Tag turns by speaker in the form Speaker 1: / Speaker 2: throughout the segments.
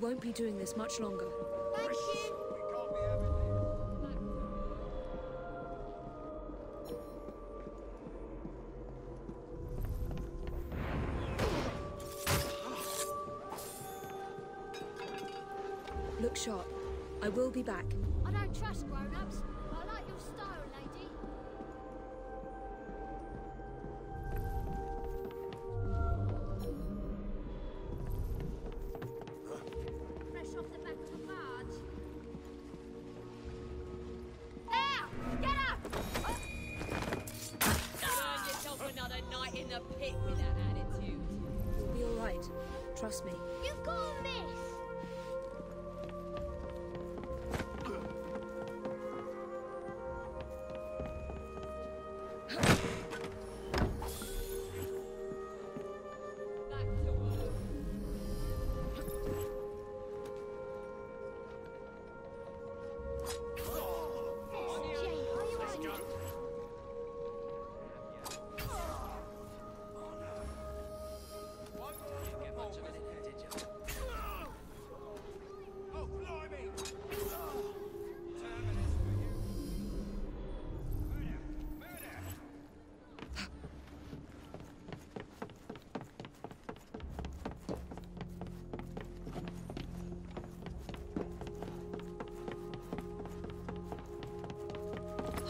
Speaker 1: won't be doing this much longer.
Speaker 2: Thank you.
Speaker 1: Look sharp. I will be back.
Speaker 2: I don't trust grown-ups.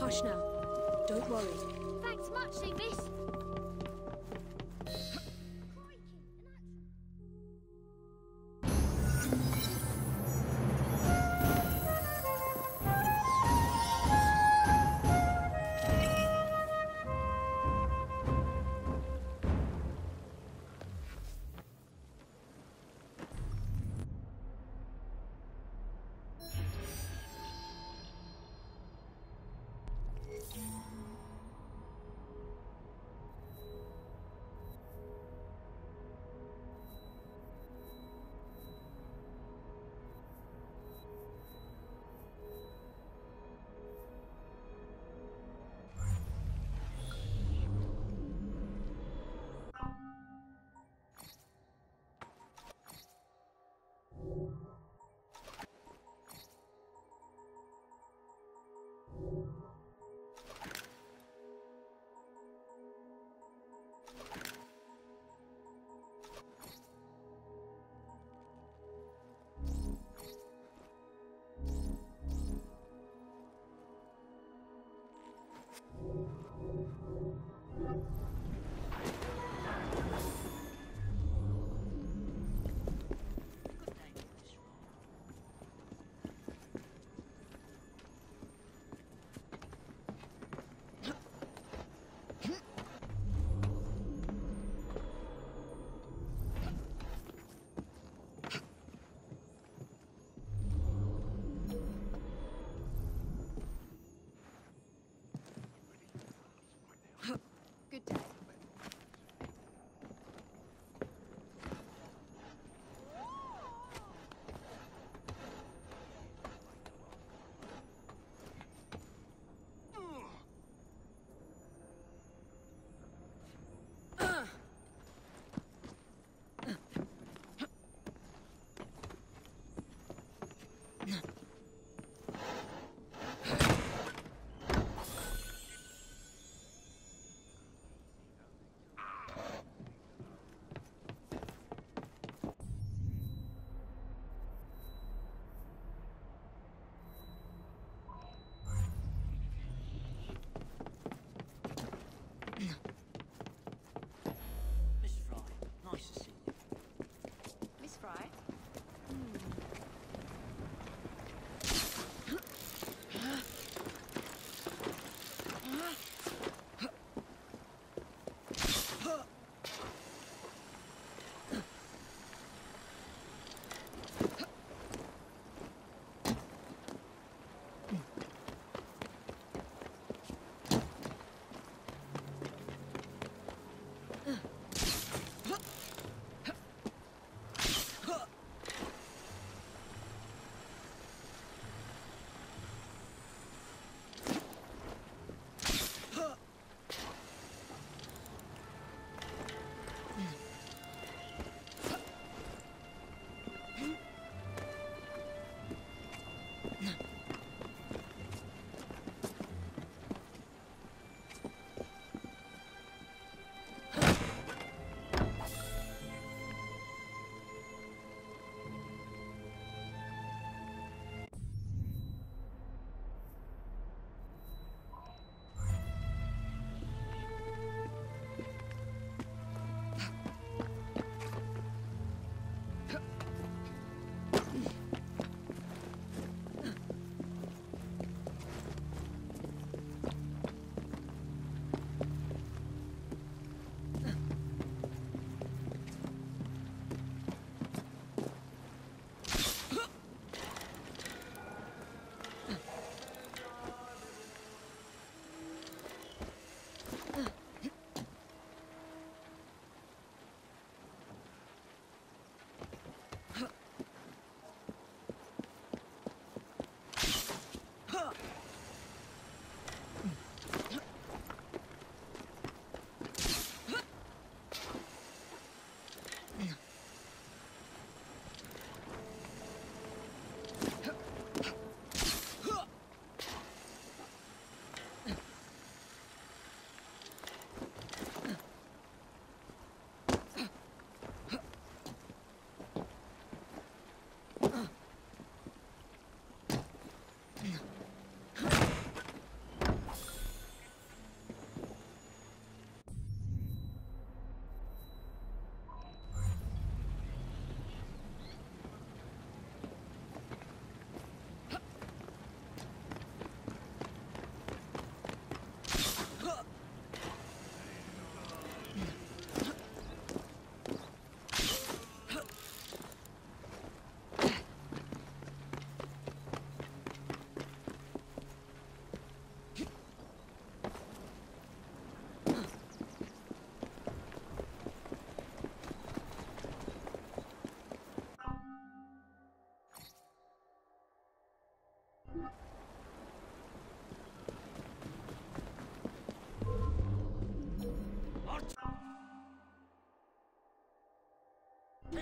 Speaker 1: Hush now. Don't worry.
Speaker 2: Thanks much, Miss.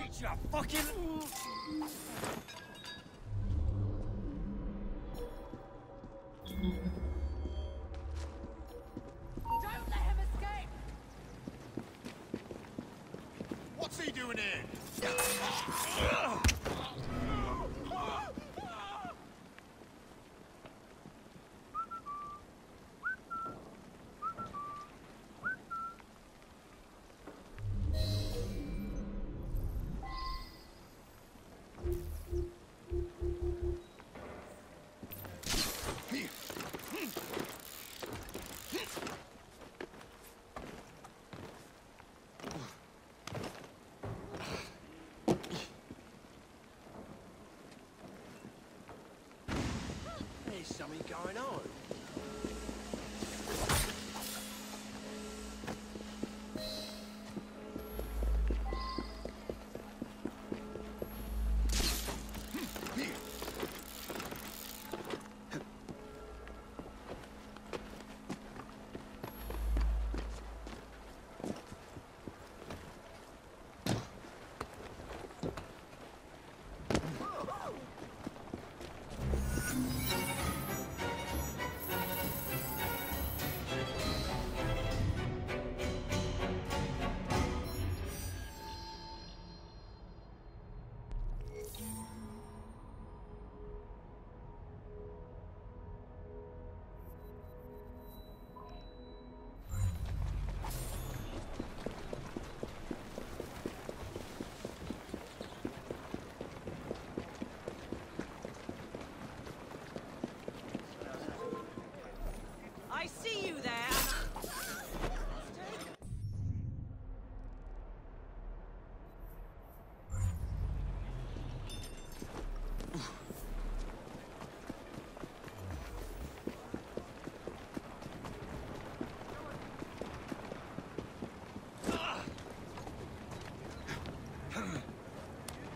Speaker 3: Eat your fucking...
Speaker 1: Don't let him escape!
Speaker 4: What's he doing here?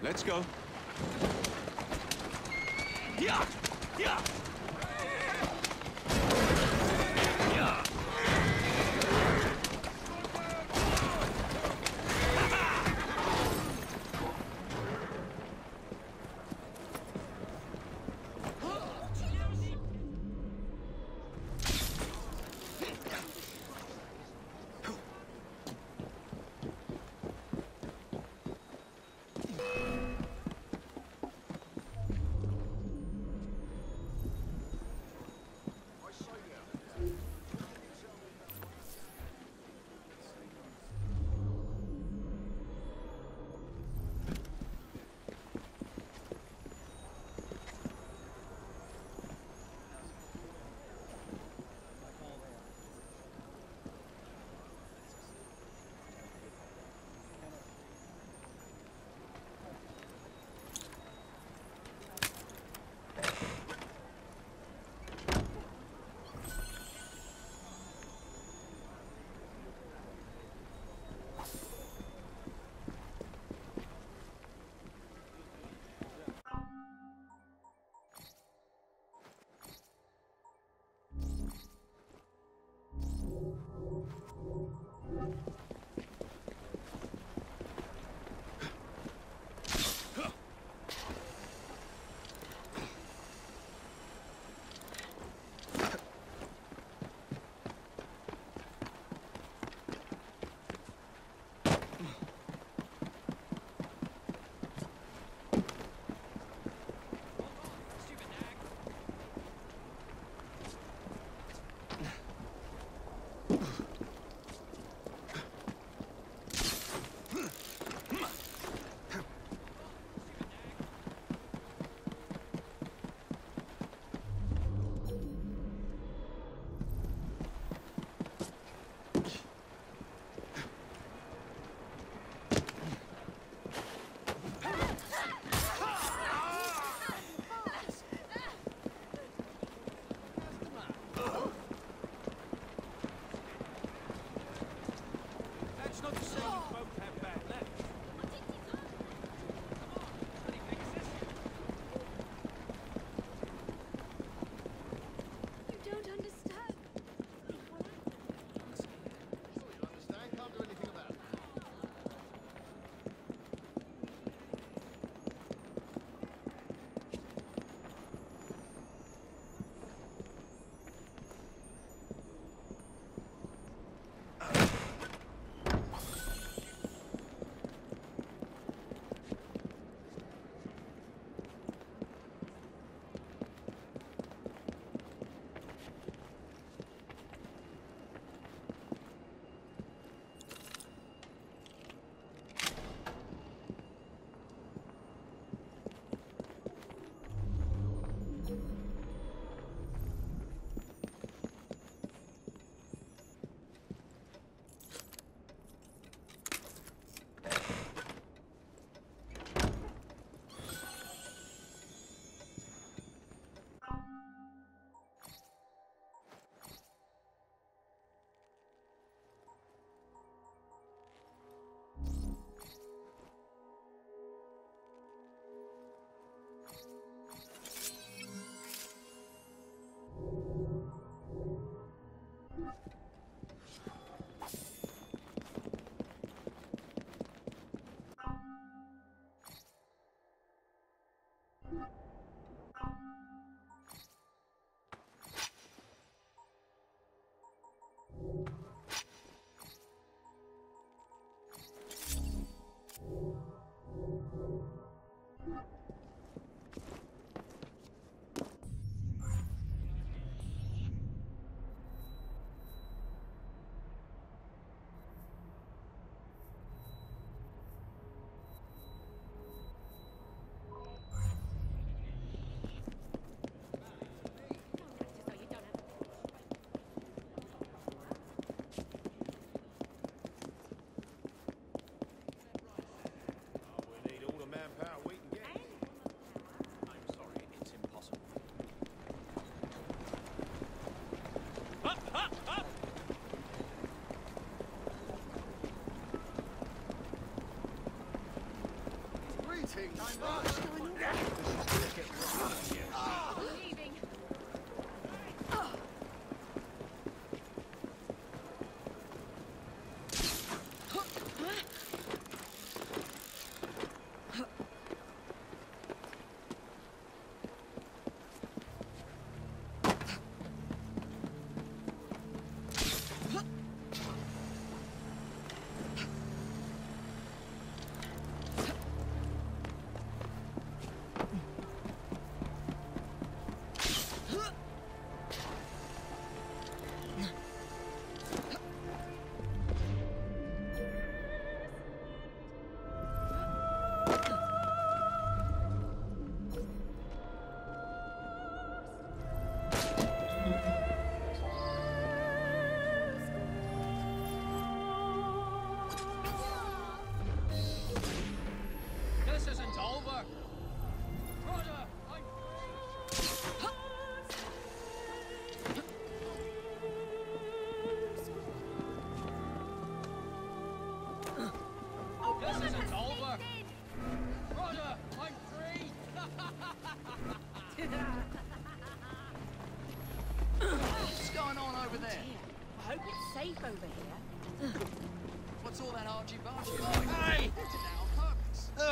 Speaker 4: Let's go.
Speaker 3: Yeah! Yeah! Thank you.
Speaker 5: Leaving.
Speaker 3: This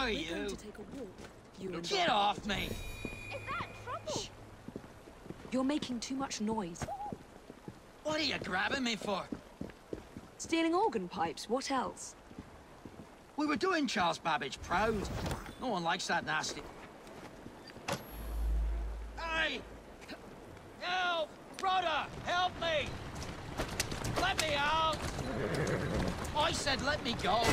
Speaker 6: are
Speaker 1: We're
Speaker 6: you?
Speaker 1: going to take a walk. You and
Speaker 6: Get
Speaker 1: I.
Speaker 6: off me!
Speaker 5: Is that trouble?
Speaker 1: You're making too much noise.
Speaker 6: What are you grabbing me for?
Speaker 1: Stealing organ pipes, what else?
Speaker 6: We were doing Charles Babbage proud. No one likes that nasty. Hey! Help! Brother, help me! Let me out! I said let me go.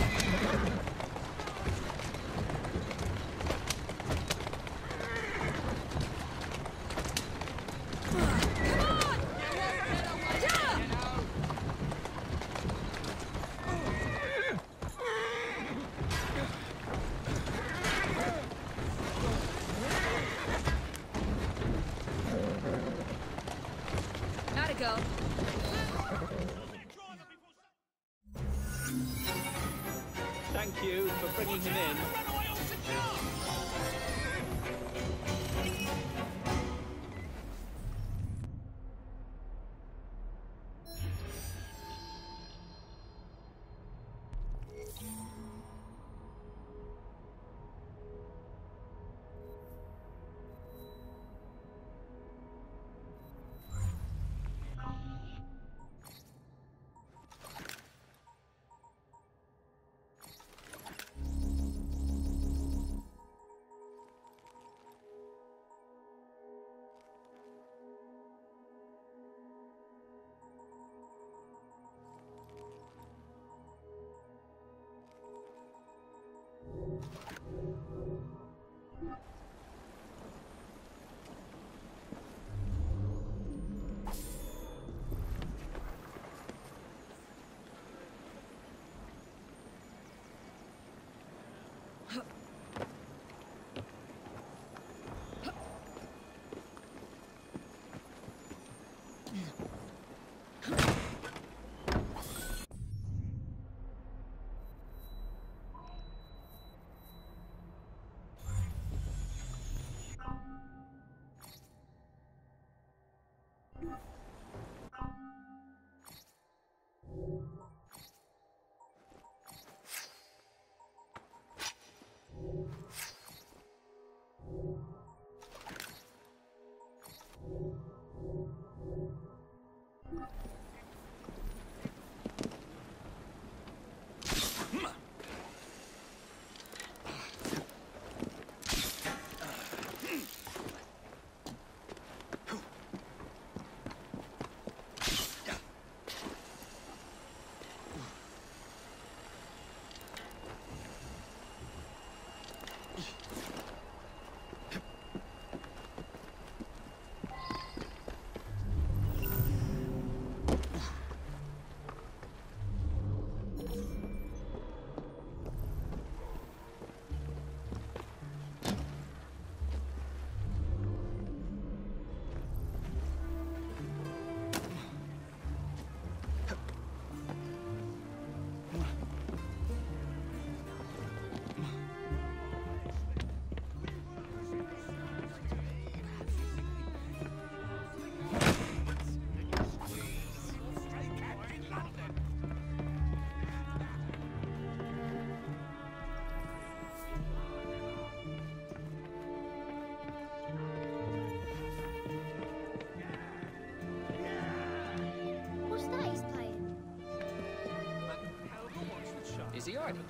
Speaker 7: the
Speaker 3: yard.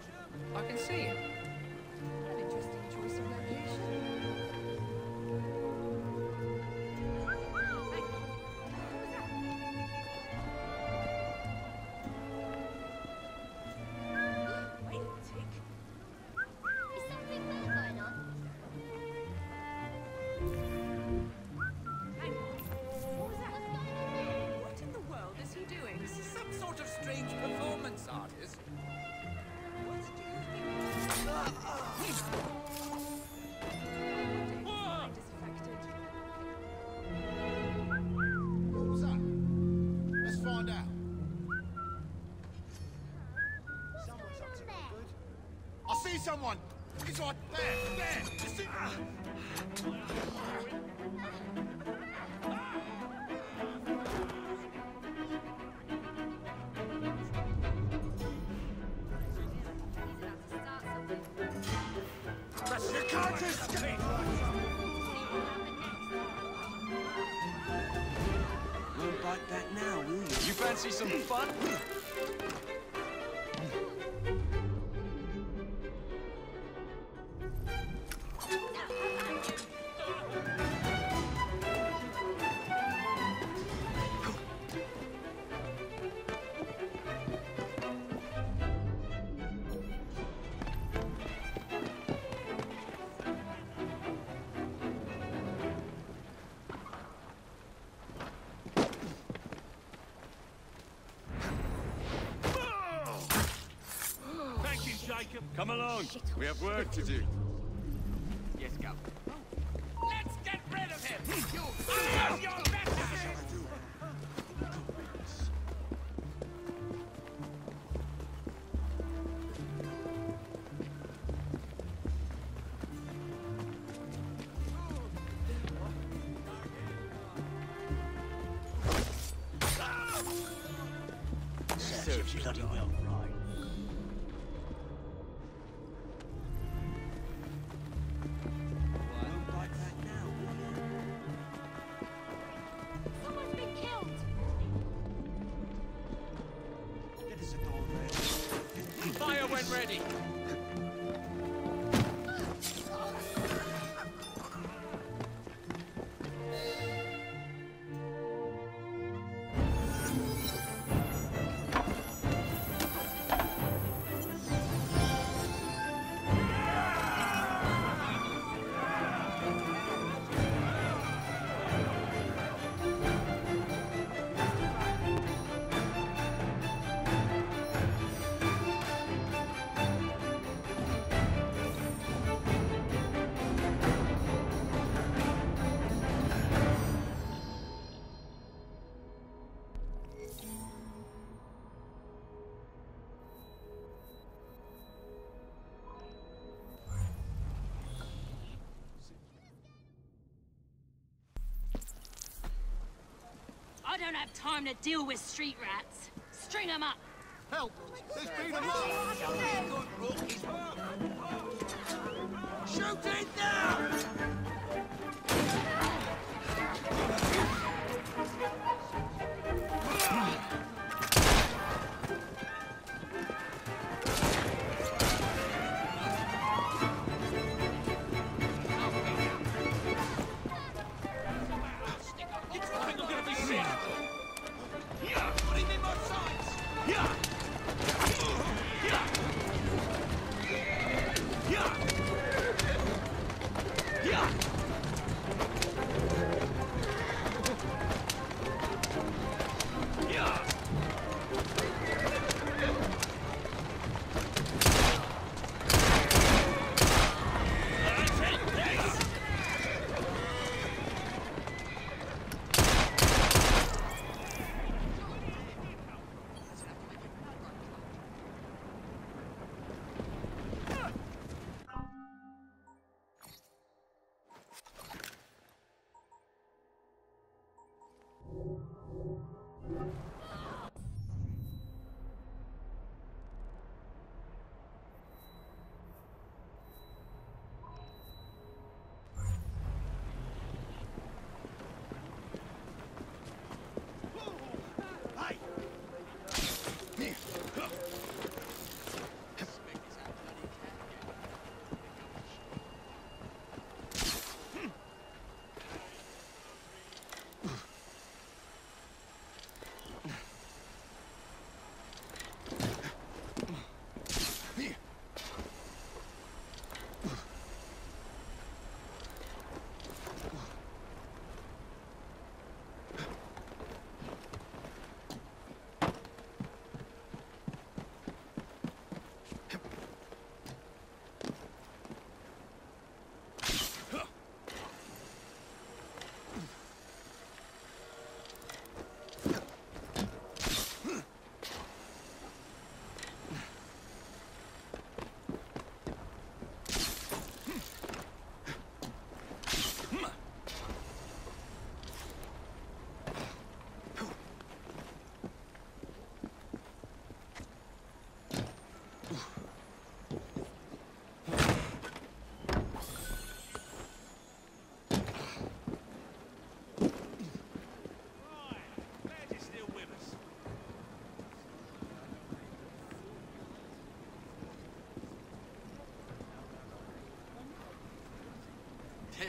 Speaker 3: someone! He's right there! There! Just see...
Speaker 4: Come along. We have work to do.
Speaker 1: I don't have time to deal with street rats. String them up.
Speaker 3: Help! There's been a lot!
Speaker 8: Shoot it
Speaker 3: there!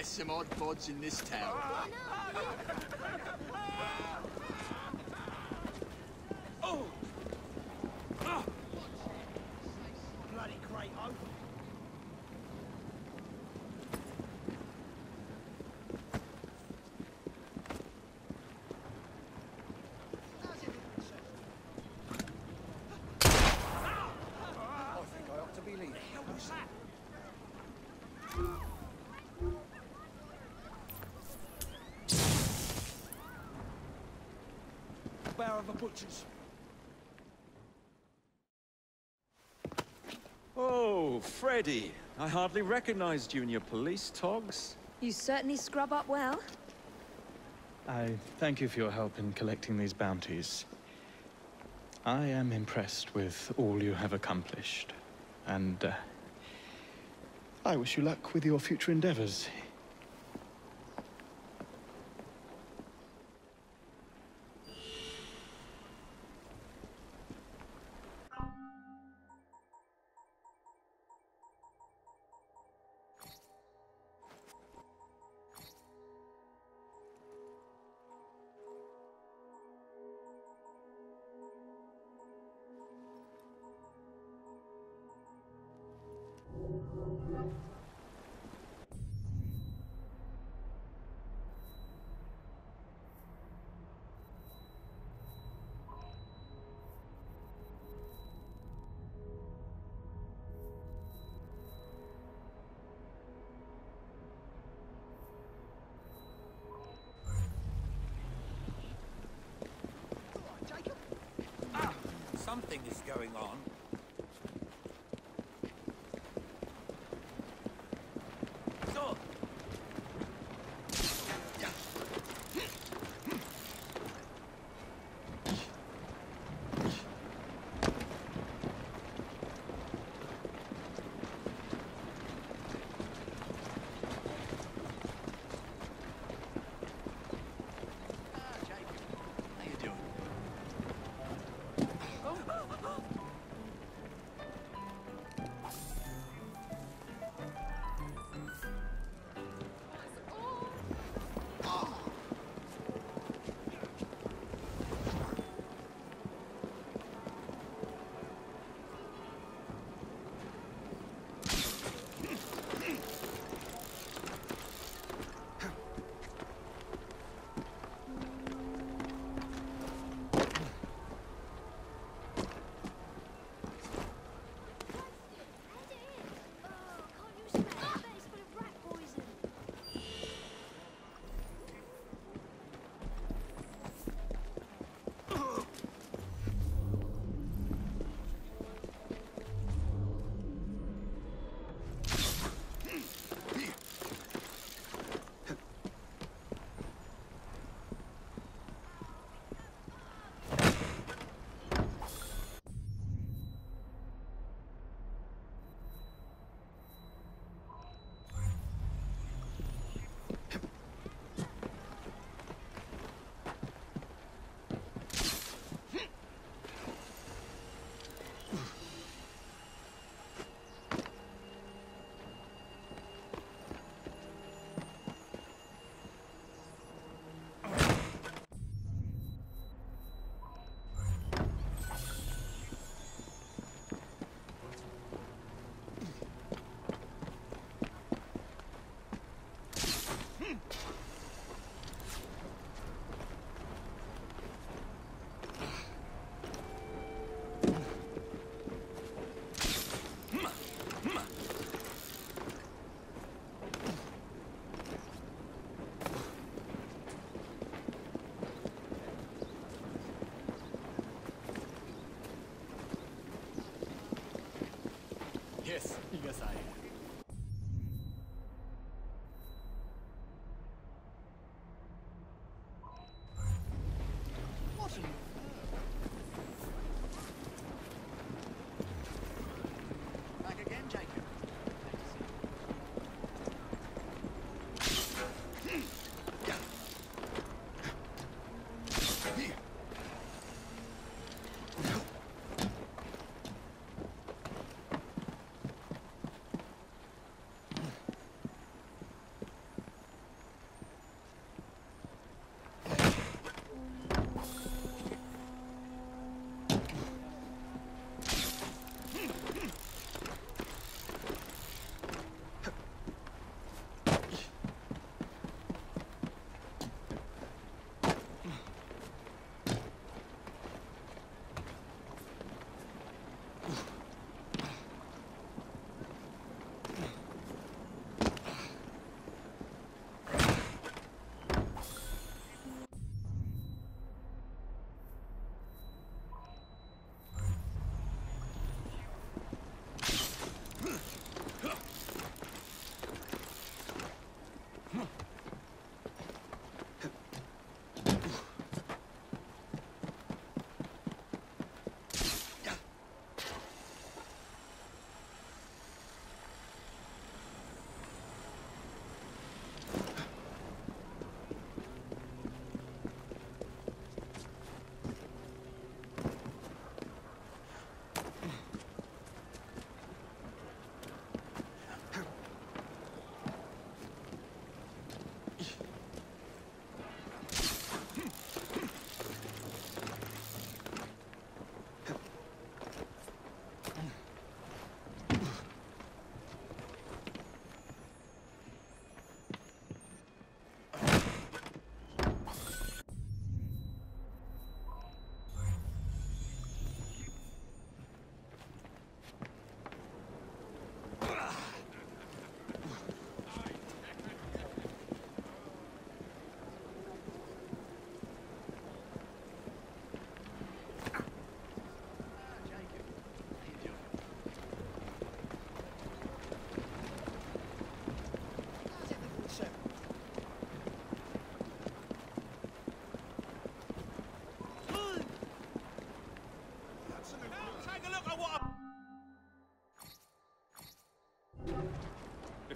Speaker 3: Some odd bods in this town.
Speaker 5: Oh! Ah! Bloody great oak.
Speaker 2: I think I ought to be leaving.
Speaker 5: hell was that? Bower of a butcher's.
Speaker 9: Oh, Freddy. I hardly recognized you in your police togs.
Speaker 1: You certainly scrub up well.
Speaker 4: I thank you for your help in collecting these bounties. I am impressed with all you have accomplished, and uh, I wish you luck with your future endeavors.
Speaker 2: Ah, something is going on.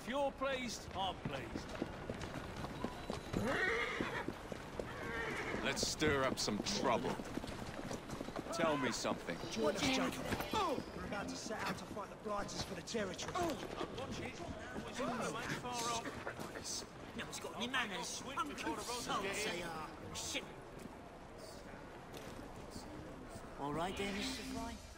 Speaker 10: If you're pleased, I'm pleased.
Speaker 11: Let's stir up some trouble. Tell me something.
Speaker 5: Join us, Jacob. We're about to set out to fight the Blighters for the territory.
Speaker 6: Oh, no one's got any manners. Unconsults they are. Shit. All right there, Mr. Frye?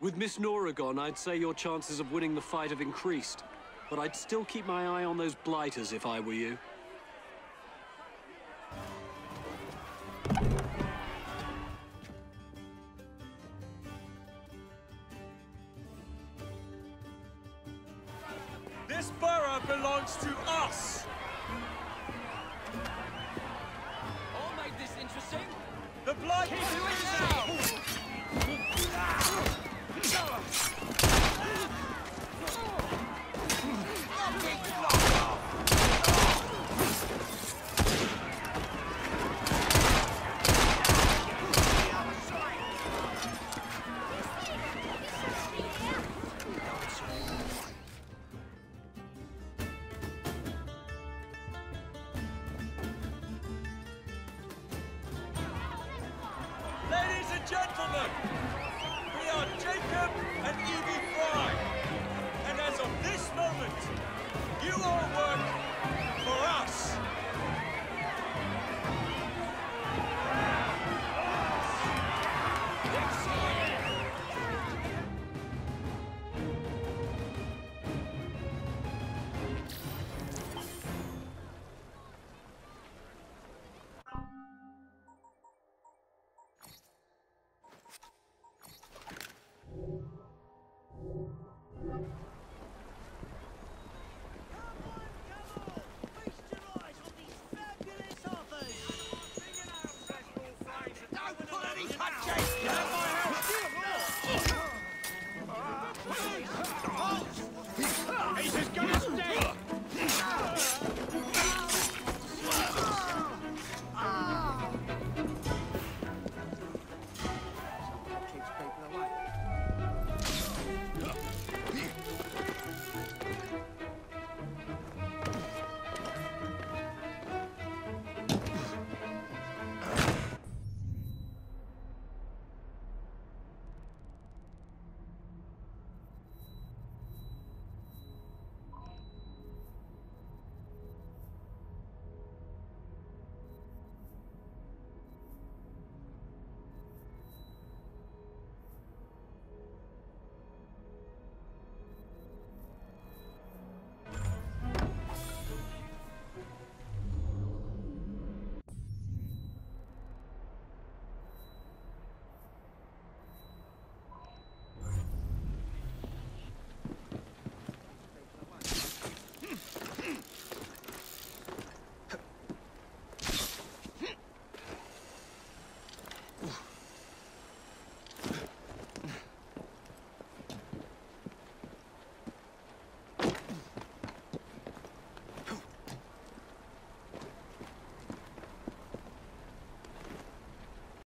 Speaker 4: With Miss Nora gone, I'd say your chances of winning the fight have increased. But I'd still keep my eye on those blighters if I were you.